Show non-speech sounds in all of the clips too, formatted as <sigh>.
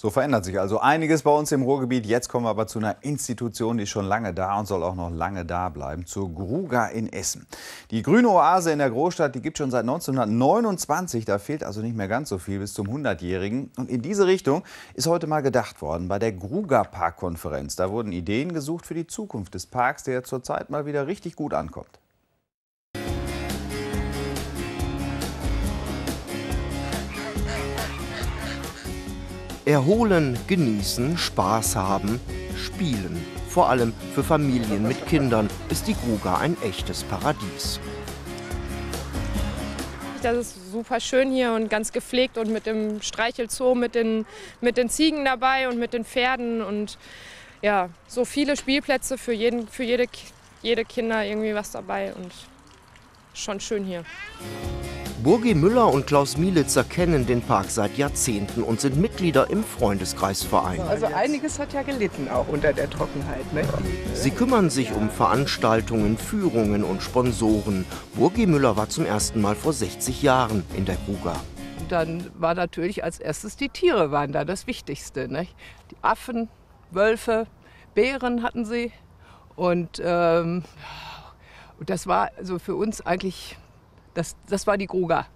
So verändert sich also einiges bei uns im Ruhrgebiet. Jetzt kommen wir aber zu einer Institution, die ist schon lange da und soll auch noch lange da bleiben, zur Gruga in Essen. Die grüne Oase in der Großstadt, die gibt schon seit 1929. Da fehlt also nicht mehr ganz so viel bis zum 100-Jährigen. Und in diese Richtung ist heute mal gedacht worden bei der Gruga Park-Konferenz. Da wurden Ideen gesucht für die Zukunft des Parks, der zurzeit mal wieder richtig gut ankommt. Erholen, genießen, Spaß haben, spielen. Vor allem für Familien mit Kindern ist die Gruga ein echtes Paradies. Das ist super schön hier und ganz gepflegt und mit dem Streichelzoo, mit den, mit den Ziegen dabei und mit den Pferden und ja, so viele Spielplätze für, jeden, für jede, jede Kinder irgendwie was dabei und schon schön hier. Burgi Müller und Klaus Mielitzer kennen den Park seit Jahrzehnten und sind Mitglieder im Freundeskreisverein. Also einiges hat ja gelitten auch unter der Trockenheit. Ne? Sie kümmern sich um Veranstaltungen, Führungen und Sponsoren. Burgi Müller war zum ersten Mal vor 60 Jahren in der Gruga. Dann war natürlich als erstes die Tiere waren da das Wichtigste. Ne? Die Affen, Wölfe, Bären hatten sie. Und ähm, das war also für uns eigentlich das, das war die Gruga.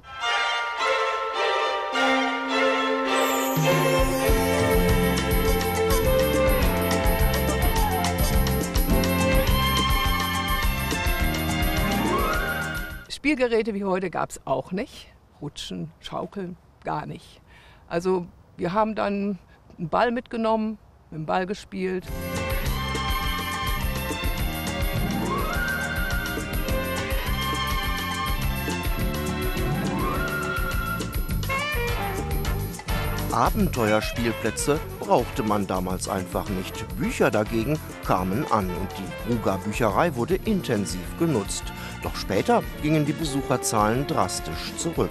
Spielgeräte wie heute gab es auch nicht. Rutschen, Schaukeln, gar nicht. Also wir haben dann einen Ball mitgenommen, mit dem Ball gespielt. Abenteuerspielplätze brauchte man damals einfach nicht. Bücher dagegen kamen an und die Ruger Bücherei wurde intensiv genutzt. Doch später gingen die Besucherzahlen drastisch zurück.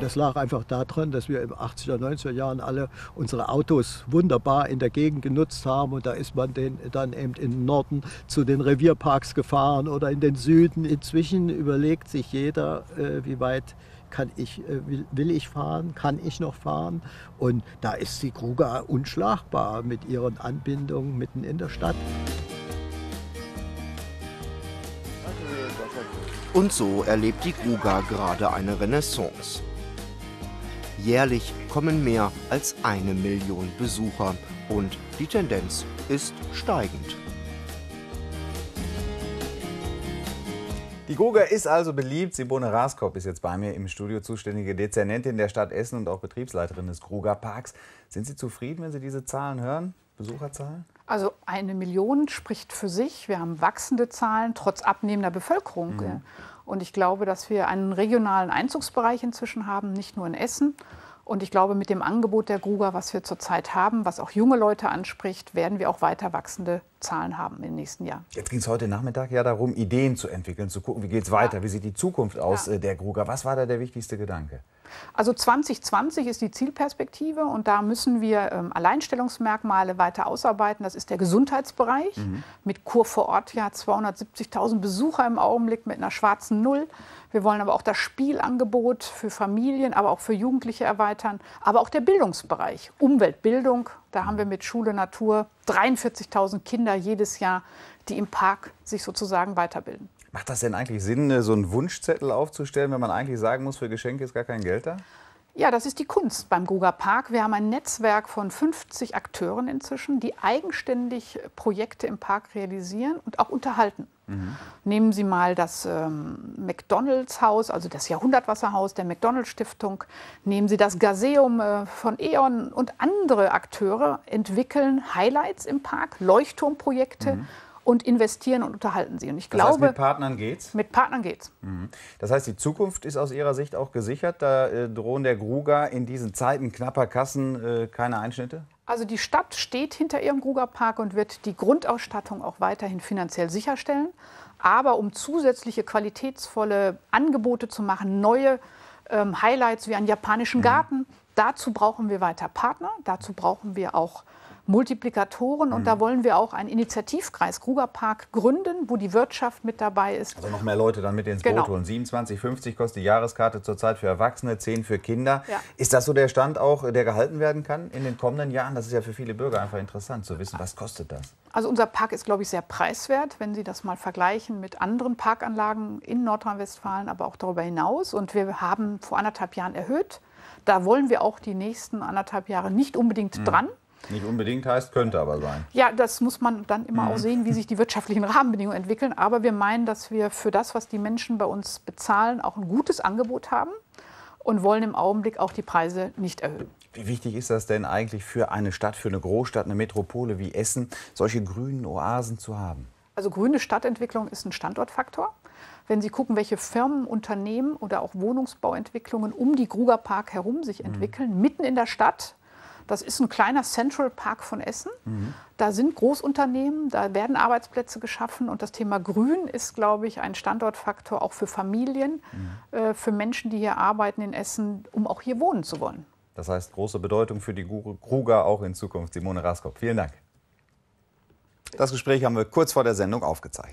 Das lag einfach daran, dass wir in den 80er, 90er Jahren alle unsere Autos wunderbar in der Gegend genutzt haben. Und da ist man den, dann eben im Norden zu den Revierparks gefahren oder in den Süden. Inzwischen überlegt sich jeder, äh, wie weit kann ich, äh, will, will, ich fahren, kann ich noch fahren. Und da ist die Kruger unschlagbar mit ihren Anbindungen mitten in der Stadt. Und so erlebt die Gruga gerade eine Renaissance. Jährlich kommen mehr als eine Million Besucher und die Tendenz ist steigend. Die Gruga ist also beliebt. Simone Raskop ist jetzt bei mir im Studio, zuständige Dezernentin der Stadt Essen und auch Betriebsleiterin des Gruga Parks. Sind Sie zufrieden, wenn Sie diese Zahlen hören, Besucherzahlen? Also eine Million spricht für sich. Wir haben wachsende Zahlen trotz abnehmender Bevölkerung. Mhm. Und ich glaube, dass wir einen regionalen Einzugsbereich inzwischen haben, nicht nur in Essen. Und ich glaube, mit dem Angebot der Gruga, was wir zurzeit haben, was auch junge Leute anspricht, werden wir auch weiter wachsende Zahlen haben im nächsten Jahr. Jetzt ging es heute Nachmittag ja darum, Ideen zu entwickeln, zu gucken, wie geht es weiter, ja. wie sieht die Zukunft aus ja. Äh, der Gruga. Was war da der wichtigste Gedanke? Also 2020 ist die Zielperspektive und da müssen wir ähm, Alleinstellungsmerkmale weiter ausarbeiten. Das ist der Gesundheitsbereich mhm. mit Kur vor Ort ja 270.000 Besucher im Augenblick mit einer schwarzen Null. Wir wollen aber auch das Spielangebot für Familien, aber auch für Jugendliche erweitern. Aber auch der Bildungsbereich, Umweltbildung. Da haben wir mit Schule Natur 43.000 Kinder jedes Jahr, die im Park sich sozusagen weiterbilden. Macht das denn eigentlich Sinn, so einen Wunschzettel aufzustellen, wenn man eigentlich sagen muss, für Geschenke ist gar kein Geld da? Ja, das ist die Kunst beim Gruger Park. Wir haben ein Netzwerk von 50 Akteuren inzwischen, die eigenständig Projekte im Park realisieren und auch unterhalten. Mhm. Nehmen Sie mal das ähm, McDonalds-Haus, also das Jahrhundertwasserhaus der McDonalds-Stiftung. Nehmen Sie das Gaseum äh, von E.ON und andere Akteure entwickeln Highlights im Park, Leuchtturmprojekte. Mhm und investieren und unterhalten sie. Und ich das glaube, heißt, mit Partnern geht's? Mit Partnern geht's. Mhm. Das heißt, die Zukunft ist aus Ihrer Sicht auch gesichert. Da äh, drohen der Gruga in diesen Zeiten knapper Kassen äh, keine Einschnitte? Also die Stadt steht hinter ihrem Gruger Park und wird die Grundausstattung auch weiterhin finanziell sicherstellen. Aber um zusätzliche qualitätsvolle Angebote zu machen, neue ähm, Highlights wie einen japanischen mhm. Dazu brauchen wir weiter Partner. Dazu brauchen wir auch Multiplikatoren. Und Mhm. da wollen wir auch einen Initiativkreis Krugerpark gründen, wo die Wirtschaft mit dabei ist. Also noch mehr Leute dann mit ins Genau. Boot holen. 27,50 kostet die Jahreskarte zurzeit für Erwachsene, 10 für Kinder. Ja. Ist das so der Stand auch, der gehalten werden kann in den kommenden Jahren? Das ist ja für viele Bürger einfach interessant zu wissen, was kostet das? Also unser Park ist, glaube ich, sehr preiswert, wenn Sie das mal vergleichen mit anderen Parkanlagen in Nordrhein-Westfalen, aber auch darüber hinaus. Und wir haben vor anderthalb Jahren erhöht. Da wollen wir auch die nächsten anderthalb Jahre nicht unbedingt dran. Nicht unbedingt heißt, könnte aber sein. Ja, das muss man dann immer auch sehen, wie sich die wirtschaftlichen <laughs> Rahmenbedingungen entwickeln. Aber wir meinen, dass wir für das, was die Menschen bei uns bezahlen, auch ein gutes Angebot haben und wollen im Augenblick auch die Preise nicht erhöhen. Wie wichtig ist das denn eigentlich für eine Stadt, für eine Großstadt, eine Metropole wie Essen, solche grünen Oasen zu haben? Also grüne Stadtentwicklung ist ein Standortfaktor. Wenn Sie gucken, welche Firmen, Unternehmen oder auch Wohnungsbauentwicklungen um die Gruger Park herum sich entwickeln, mitten in der Stadt. Das ist ein kleiner Central Park von Essen. Da sind Großunternehmen, da werden Arbeitsplätze geschaffen und das Thema Grün ist, glaube ich, ein Standortfaktor auch für Familien, äh, für Menschen, die hier arbeiten in Essen, um auch hier wohnen zu wollen. Das heißt, große Bedeutung für die Kruger auch in Zukunft. Simone Raskop, vielen Dank. Das Gespräch haben wir kurz vor der Sendung aufgezeichnet.